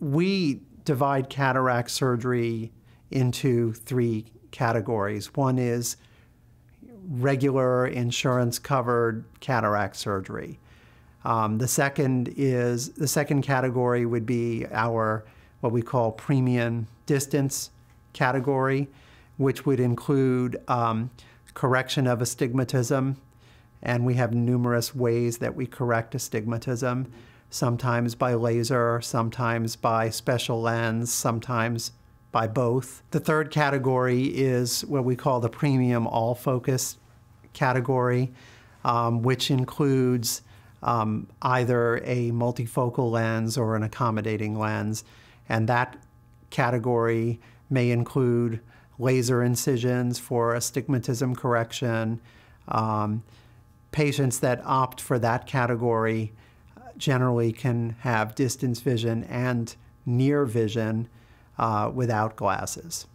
We divide cataract surgery into three categories. One is regular insurance covered cataract surgery. Um, the second is the second category would be our what we call premium distance category, which would include um, correction of astigmatism, and we have numerous ways that we correct astigmatism. Sometimes by laser, sometimes by special lens, sometimes by both. The third category is what we call the premium all focus category, um, which includes um, either a multifocal lens or an accommodating lens. And that category may include laser incisions for astigmatism correction. Um, patients that opt for that category generally can have distance vision and near vision uh, without glasses.